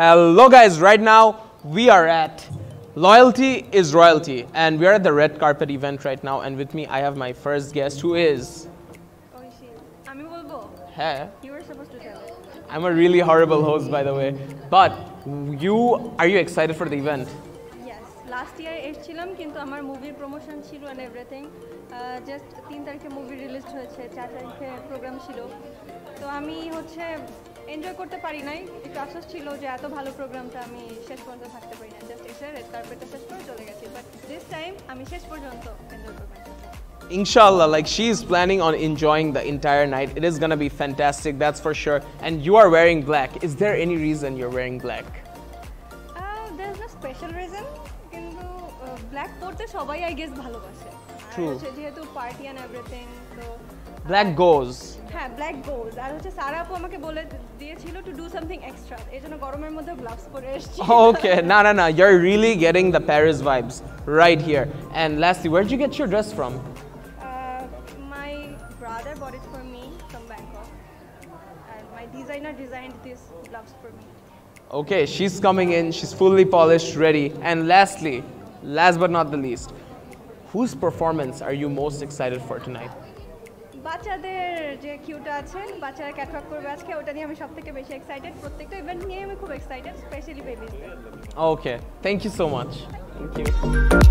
Hello, guys. Right now, we are at Loyalty is Royalty, and we are at the red carpet event right now. And with me, I have my first guest, who is. Oishi আমি বলবো Hey, you are suppose to tell I'm a really horrible host, by the way. But you, are you excited for the event? Yes last year এসেছিলাম কিন্তু আমার মুভির promotion ছিল and everything just তিন তারিখে movie release হয়েছে চার তারিখে প্রোগ্রাম ছিল তো আমি হচ্ছে এনজয় করতে পারি নাই একটু আফসোস ছিল যে এত ভালো প্রোগ্রামটা আমি শেষ পর্যন্ত থাকতে পারি না জাস্ট এসে রেড কার্পেটটা শেষ করে চলে গেছি বাট দিস টাইম আমি শেষ পর্যন্ত এনজয় করবো Inshallah, like she's planning on enjoying the entire night. It is gonna be fantastic, that's for sure. And you are wearing black. Is there any reason you're wearing black? There no special reason কিন্তু black পরতে সবাই I guess ভালোবাসে আর True. হচ্ছে যেহেতু party and everything তো Black goes. হ্যাঁ black goes আর হচ্ছে সারা আপু আমাকে বলে দিয়েছিল টু ডু সামথিং এক্সট্রা এই জন্য গরমের মধ্যে গ্লাভস পরে এসেছি Okay, no, no, no. You're really getting the Paris vibes right here. And lastly, where'd you get your dress from? My brother bought it for me from Bangkok and my designer designed this gloves for me Okay, she's coming in. She's fully polished, ready. And lastly, last but not the least, whose performance are you most excited for tonight? বাচ্চাদের যে কিউটা আছেন বাচ্চারা catwalk করবে আজকে, ওটা নিয়ে আমি সব থেকে বেশি এক্সাইটেড প্রত্যেকটা ইভেন্ট নিয়ে আমি খুব excited specially baby okay thank you so much thank you.